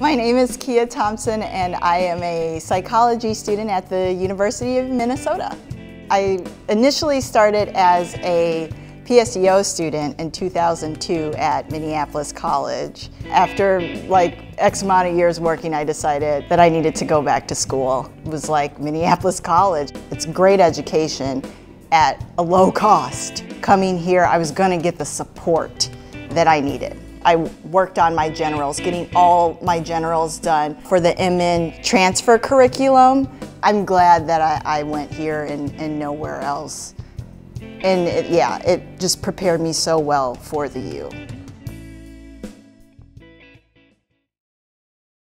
My name is Kia Thompson and I am a psychology student at the University of Minnesota. I initially started as a PSEO student in 2002 at Minneapolis College. After like X amount of years working, I decided that I needed to go back to school. It was like Minneapolis College. It's great education at a low cost. Coming here, I was gonna get the support that I needed. I worked on my generals, getting all my generals done for the MN transfer curriculum. I'm glad that I, I went here and, and nowhere else. And it, yeah, it just prepared me so well for the U.